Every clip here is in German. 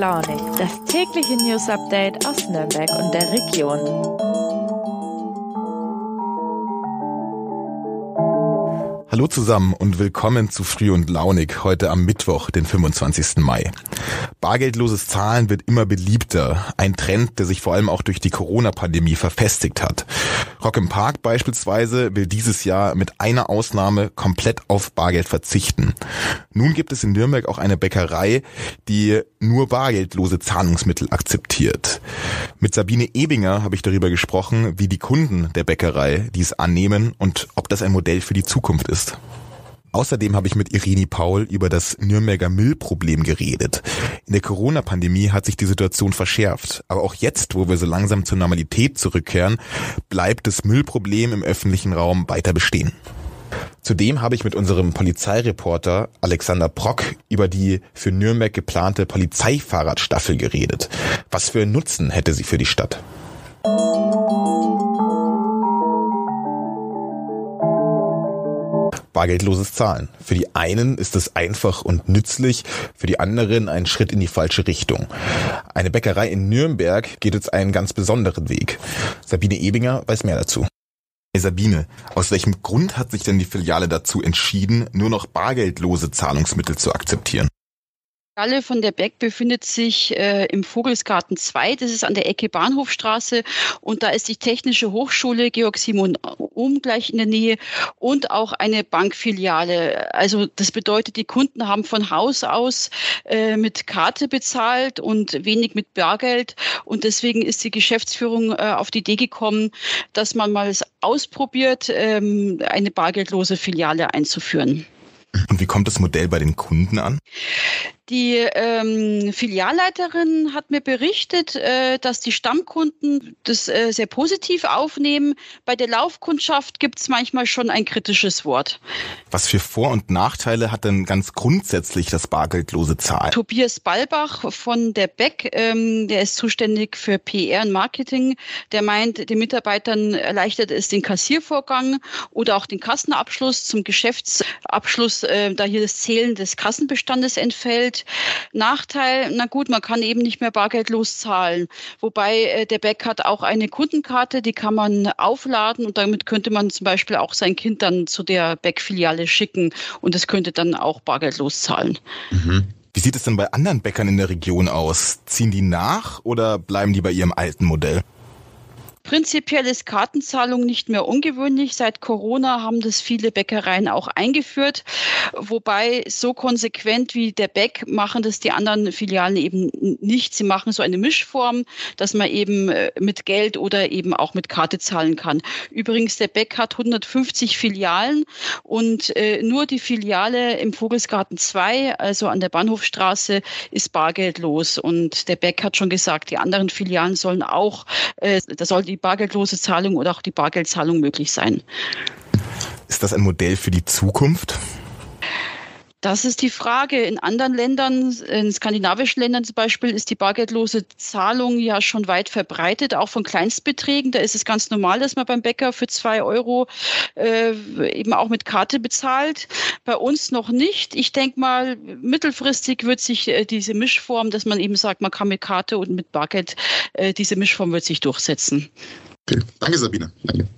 Launig, das tägliche News Update aus Nürnberg und der Region. Hallo zusammen und willkommen zu Früh und Launig heute am Mittwoch, den 25. Mai. Bargeldloses Zahlen wird immer beliebter, ein Trend, der sich vor allem auch durch die Corona-Pandemie verfestigt hat. Rock im Park beispielsweise will dieses Jahr mit einer Ausnahme komplett auf Bargeld verzichten. Nun gibt es in Nürnberg auch eine Bäckerei, die nur bargeldlose Zahlungsmittel akzeptiert. Mit Sabine Ebinger habe ich darüber gesprochen, wie die Kunden der Bäckerei dies annehmen und ob das ein Modell für die Zukunft ist. Außerdem habe ich mit Irini Paul über das Nürnberger Müllproblem geredet. In der Corona-Pandemie hat sich die Situation verschärft. Aber auch jetzt, wo wir so langsam zur Normalität zurückkehren, bleibt das Müllproblem im öffentlichen Raum weiter bestehen. Zudem habe ich mit unserem Polizeireporter Alexander Brock über die für Nürnberg geplante Polizeifahrradstaffel geredet. Was für einen Nutzen hätte sie für die Stadt? Bargeldloses Zahlen. Für die einen ist es einfach und nützlich, für die anderen ein Schritt in die falsche Richtung. Eine Bäckerei in Nürnberg geht jetzt einen ganz besonderen Weg. Sabine Ebinger weiß mehr dazu. Hey Sabine, aus welchem Grund hat sich denn die Filiale dazu entschieden, nur noch bargeldlose Zahlungsmittel zu akzeptieren? Halle von der Beck befindet sich äh, im Vogelsgarten 2, das ist an der Ecke Bahnhofstraße und da ist die Technische Hochschule Georg Simon Ohm gleich in der Nähe und auch eine Bankfiliale. Also das bedeutet, die Kunden haben von Haus aus äh, mit Karte bezahlt und wenig mit Bargeld und deswegen ist die Geschäftsführung äh, auf die Idee gekommen, dass man mal ausprobiert, ähm, eine bargeldlose Filiale einzuführen. Und wie kommt das Modell bei den Kunden an? Die ähm, Filialleiterin hat mir berichtet, äh, dass die Stammkunden das äh, sehr positiv aufnehmen. Bei der Laufkundschaft gibt es manchmal schon ein kritisches Wort. Was für Vor- und Nachteile hat denn ganz grundsätzlich das bargeldlose Zahlen? Tobias Ballbach von der Beck, ähm, der ist zuständig für PR und Marketing, der meint, den Mitarbeitern erleichtert es den Kassiervorgang oder auch den Kassenabschluss zum Geschäftsabschluss, äh, da hier das Zählen des Kassenbestandes entfällt. Nachteil, na gut, man kann eben nicht mehr bargeldlos zahlen. Wobei äh, der Beck hat auch eine Kundenkarte, die kann man aufladen und damit könnte man zum Beispiel auch sein Kind dann zu der Beck-Filiale schicken und es könnte dann auch bargeldlos zahlen. Mhm. Wie sieht es denn bei anderen Bäckern in der Region aus? Ziehen die nach oder bleiben die bei ihrem alten Modell? Prinzipiell ist Kartenzahlung nicht mehr ungewöhnlich. Seit Corona haben das viele Bäckereien auch eingeführt. Wobei so konsequent wie der Bäck machen das die anderen Filialen eben nicht. Sie machen so eine Mischform, dass man eben äh, mit Geld oder eben auch mit Karte zahlen kann. Übrigens, der Bäck hat 150 Filialen und äh, nur die Filiale im Vogelsgarten 2, also an der Bahnhofstraße, ist bargeldlos. Und der Bäck hat schon gesagt, die anderen Filialen sollen auch, äh, da soll die bargeldlose Zahlung oder auch die Bargeldzahlung möglich sein. Ist das ein Modell für die Zukunft? Das ist die Frage. In anderen Ländern, in skandinavischen Ländern zum Beispiel, ist die bargeldlose Zahlung ja schon weit verbreitet, auch von Kleinstbeträgen. Da ist es ganz normal, dass man beim Bäcker für zwei Euro äh, eben auch mit Karte bezahlt. Bei uns noch nicht. Ich denke mal, mittelfristig wird sich äh, diese Mischform, dass man eben sagt, man kann mit Karte und mit Bargeld, äh, diese Mischform wird sich durchsetzen. Okay. Danke, Sabine. Danke.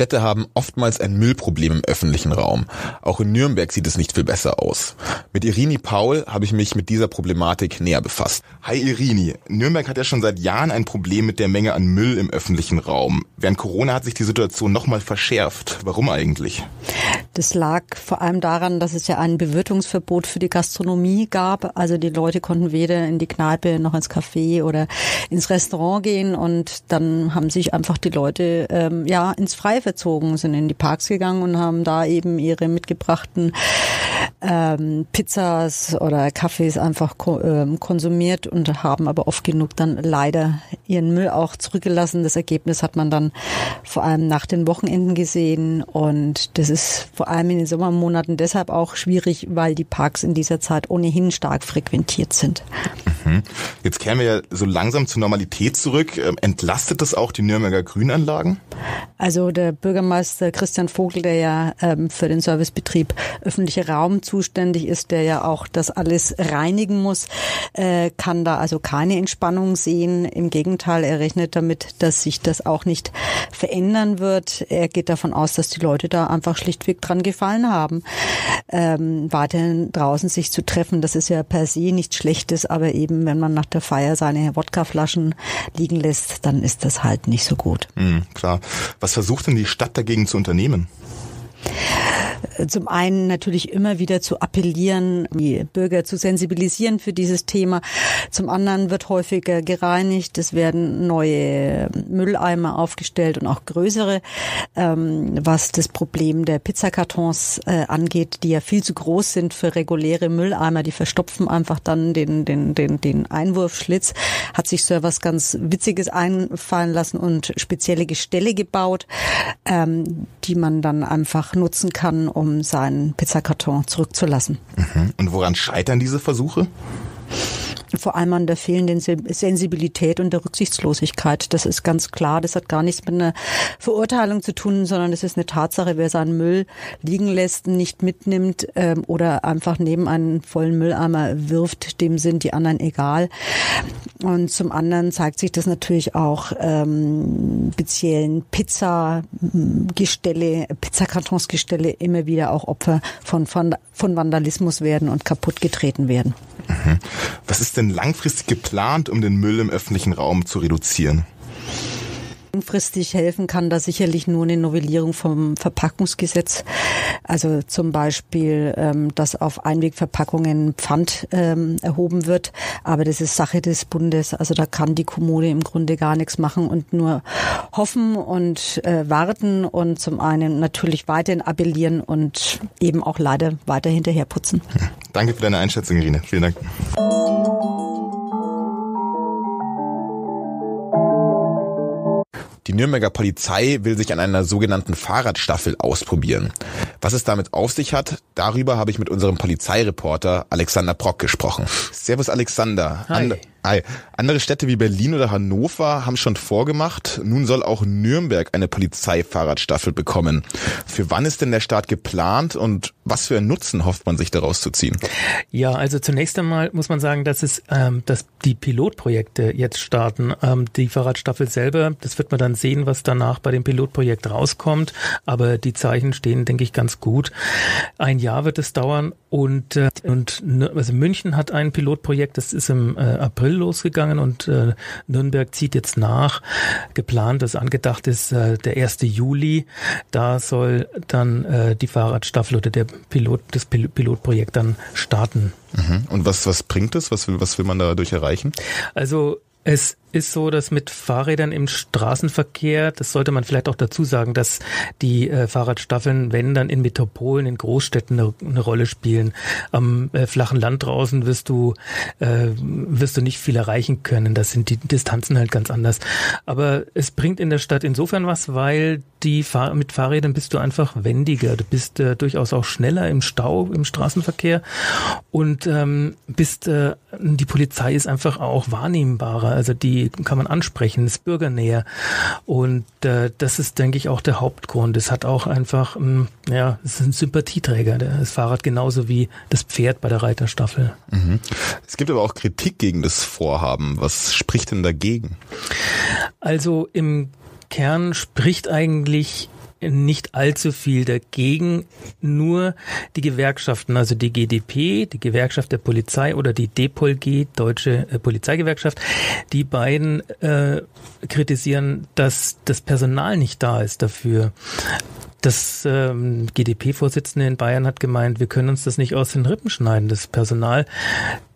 Städte haben oftmals ein Müllproblem im öffentlichen Raum. Auch in Nürnberg sieht es nicht viel besser aus. Mit Irini Paul habe ich mich mit dieser Problematik näher befasst. Hi Irini, Nürnberg hat ja schon seit Jahren ein Problem mit der Menge an Müll im öffentlichen Raum. Während Corona hat sich die Situation nochmal verschärft. Warum eigentlich? Das lag vor allem daran, dass es ja ein Bewirtungsverbot für die Gastronomie gab. Also die Leute konnten weder in die Kneipe noch ins Café oder ins Restaurant gehen und dann haben sich einfach die Leute ähm, ja ins Freie verzogen, sind in die Parks gegangen und haben da eben ihre mitgebrachten ähm, Pizzas oder Kaffees einfach ko ähm, konsumiert und haben aber oft genug dann leider ihren Müll auch zurückgelassen. Das Ergebnis hat man dann vor allem nach den Wochenenden gesehen und das ist vor allem in den Sommermonaten deshalb auch schwierig, weil die Parks in dieser Zeit ohnehin stark frequentiert sind. Mhm. Jetzt kehren wir ja so langsam zur Normalität zurück. Ähm, entlastet das auch die Nürnberger Grünanlagen? Also der Bürgermeister Christian Vogel, der ja ähm, für den Servicebetrieb öffentlicher Raum zuständig ist, der ja auch das alles reinigen muss, äh, kann da also keine Entspannung sehen. Im Gegenteil, er rechnet damit, dass sich das auch nicht verändern wird. Er geht davon aus, dass die Leute da einfach schlichtweg dran gefallen haben. Ähm, weiterhin draußen sich zu treffen, das ist ja per se nichts Schlechtes, aber eben, wenn man nach der Feier seine Wodkaflaschen liegen lässt, dann ist das halt nicht so gut. Mhm, klar. Was versucht denn die Stadt dagegen zu unternehmen? Zum einen natürlich immer wieder zu appellieren, die Bürger zu sensibilisieren für dieses Thema. Zum anderen wird häufiger gereinigt. Es werden neue Mülleimer aufgestellt und auch größere, ähm, was das Problem der Pizzakartons äh, angeht, die ja viel zu groß sind für reguläre Mülleimer. Die verstopfen einfach dann den, den, den, den Einwurfschlitz. Hat sich so etwas ganz Witziges einfallen lassen und spezielle Gestelle gebaut, ähm, die man dann einfach nutzen kann, um seinen Pizzakarton zurückzulassen. Mhm. Und woran scheitern diese Versuche? Vor allem an der fehlenden Sensibilität und der Rücksichtslosigkeit. Das ist ganz klar. Das hat gar nichts mit einer Verurteilung zu tun, sondern es ist eine Tatsache, wer seinen Müll liegen lässt, nicht mitnimmt ähm, oder einfach neben einen vollen Mülleimer wirft, dem sind die anderen egal. Und zum anderen zeigt sich das natürlich auch ähm, speziellen Pizzagestelle, Pizzakartonsgestelle immer wieder auch Opfer von, von, von Vandalismus werden und kaputtgetreten werden. Mhm. Was ist denn langfristig geplant, um den Müll im öffentlichen Raum zu reduzieren? Langfristig helfen kann da sicherlich nur eine Novellierung vom Verpackungsgesetz. Also zum Beispiel, ähm, dass auf Einwegverpackungen Pfand ähm, erhoben wird. Aber das ist Sache des Bundes. Also da kann die Kommune im Grunde gar nichts machen und nur hoffen und äh, warten und zum einen natürlich weiterhin appellieren und eben auch leider weiter hinterher putzen. Danke für deine Einschätzung, Irene. Vielen Dank. Die Nürnberger Polizei will sich an einer sogenannten Fahrradstaffel ausprobieren. Was es damit auf sich hat, darüber habe ich mit unserem Polizeireporter Alexander Brock gesprochen. Servus Alexander. Hi. Andere Städte wie Berlin oder Hannover haben schon vorgemacht. Nun soll auch Nürnberg eine Polizeifahrradstaffel bekommen. Für wann ist denn der Start geplant und was für einen Nutzen hofft man sich daraus zu ziehen? Ja, also zunächst einmal muss man sagen, dass es, ähm, dass die Pilotprojekte jetzt starten. Ähm, die Fahrradstaffel selber, das wird man dann sehen, was danach bei dem Pilotprojekt rauskommt. Aber die Zeichen stehen, denke ich, ganz gut. Ein Jahr wird es dauern und äh, und also München hat ein Pilotprojekt, das ist im äh, April losgegangen und äh, Nürnberg zieht jetzt nach. Geplant, das angedacht ist äh, der 1. Juli. Da soll dann äh, die Fahrradstaffel oder der Pilot, das Pil Pilotprojekt dann starten. Mhm. Und was, was bringt es? Was will, was will man dadurch erreichen? Also es ist so, dass mit Fahrrädern im Straßenverkehr, das sollte man vielleicht auch dazu sagen, dass die äh, Fahrradstaffeln, wenn dann in Metropolen, in Großstädten eine, eine Rolle spielen. Am äh, flachen Land draußen wirst du, äh, wirst du nicht viel erreichen können. Das sind die Distanzen halt ganz anders. Aber es bringt in der Stadt insofern was, weil die Fahr mit Fahrrädern bist du einfach wendiger. Du bist äh, durchaus auch schneller im Stau, im Straßenverkehr und ähm, bist, äh, die Polizei ist einfach auch wahrnehmbarer. Also die die kann man ansprechen, ist bürgernäher. Und äh, das ist, denke ich, auch der Hauptgrund. Es hat auch einfach, mh, hm, ja, es ist ein Sympathieträger, das Fahrrad genauso wie das Pferd bei der Reiterstaffel. Mhm. Es gibt aber auch Kritik gegen das Vorhaben. Was spricht denn dagegen? Also im Kern spricht eigentlich nicht allzu viel dagegen. Nur die Gewerkschaften, also die GDP, die Gewerkschaft der Polizei oder die DPOLG, Deutsche äh, Polizeigewerkschaft, die beiden äh, kritisieren, dass das Personal nicht da ist dafür. Das ähm, GDP-Vorsitzende in Bayern hat gemeint, wir können uns das nicht aus den Rippen schneiden, das Personal.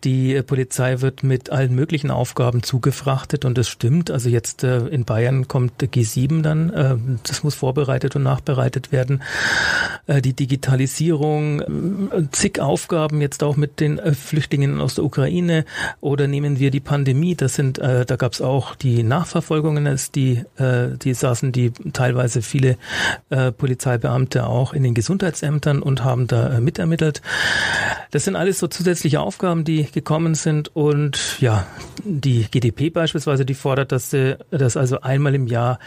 Die Polizei wird mit allen möglichen Aufgaben zugefrachtet und das stimmt. Also jetzt äh, in Bayern kommt G7 dann, äh, das muss vorbereitet und nachbereitet werden. Äh, die Digitalisierung, äh, zig Aufgaben jetzt auch mit den äh, Flüchtlingen aus der Ukraine oder nehmen wir die Pandemie, das sind, äh, da gab es auch die Nachverfolgungen, die, äh, die saßen die teilweise viele äh, Polizei Polizeibeamte auch in den Gesundheitsämtern und haben da äh, mitermittelt. Das sind alles so zusätzliche Aufgaben, die gekommen sind. Und ja, die GDP beispielsweise, die fordert, dass, äh, dass also einmal im Jahr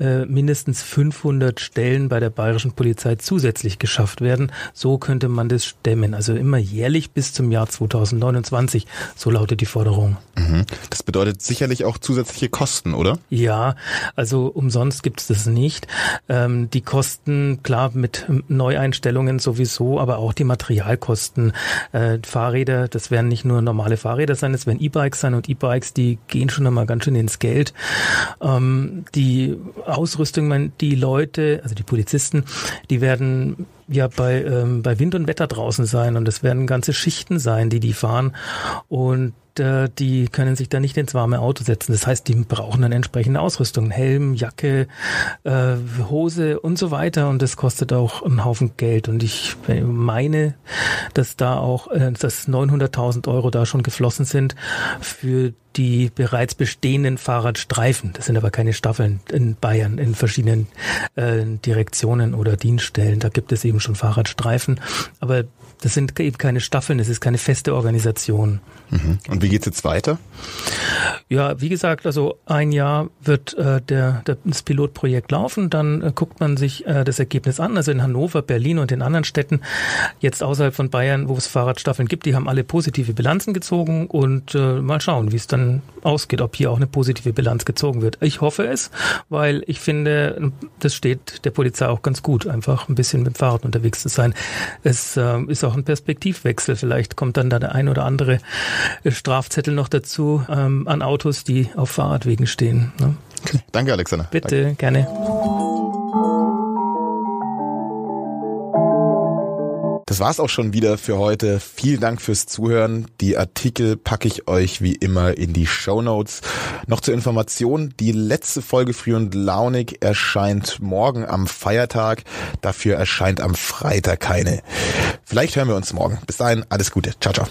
äh, mindestens 500 Stellen bei der bayerischen Polizei zusätzlich geschafft werden. So könnte man das stemmen. Also immer jährlich bis zum Jahr 2029. So lautet die Forderung. Mhm. Das bedeutet sicherlich auch zusätzliche Kosten, oder? Ja, also umsonst gibt es das nicht. Ähm, die Kosten, klar, mit Neueinstellungen sowieso, aber auch die Materialkosten. Äh, Fahrräder, das werden nicht nur normale Fahrräder sein, es werden E-Bikes sein und E-Bikes, die gehen schon einmal ganz schön ins Geld. Ähm, die Ausrüstung, die Leute, also die Polizisten, die werden ja bei, ähm, bei Wind und Wetter draußen sein und es werden ganze Schichten sein, die die fahren und äh, die können sich da nicht ins warme Auto setzen. Das heißt, die brauchen dann entsprechende Ausrüstung, Helm, Jacke, äh, Hose und so weiter und das kostet auch einen Haufen Geld und ich meine, dass da auch, äh, dass 900.000 Euro da schon geflossen sind für die bereits bestehenden Fahrradstreifen. Das sind aber keine Staffeln in Bayern in verschiedenen äh, Direktionen oder Dienststellen. Da gibt es eben schon Fahrradstreifen. Aber das sind eben keine Staffeln, es ist keine feste Organisation. Mhm. Und wie geht's jetzt weiter? Ja, wie gesagt, also ein Jahr wird äh, der, der, das Pilotprojekt laufen, dann äh, guckt man sich äh, das Ergebnis an. Also in Hannover, Berlin und in anderen Städten, jetzt außerhalb von Bayern, wo es Fahrradstaffeln gibt, die haben alle positive Bilanzen gezogen und äh, mal schauen, wie es dann ausgeht, ob hier auch eine positive Bilanz gezogen wird. Ich hoffe es, weil ich finde, das steht der Polizei auch ganz gut, einfach ein bisschen mit dem Fahrrad unterwegs zu sein. Es äh, ist auch ein Perspektivwechsel. Vielleicht kommt dann da der ein oder andere Strafzettel noch dazu ähm, an Autos, die auf Fahrradwegen stehen. Ne? Danke, Alexander. Bitte, Danke. gerne. Das war's auch schon wieder für heute. Vielen Dank fürs Zuhören. Die Artikel packe ich euch wie immer in die Show Notes. Noch zur Information, die letzte Folge Früh und Launig erscheint morgen am Feiertag. Dafür erscheint am Freitag keine. Vielleicht hören wir uns morgen. Bis dahin, alles Gute. Ciao, ciao.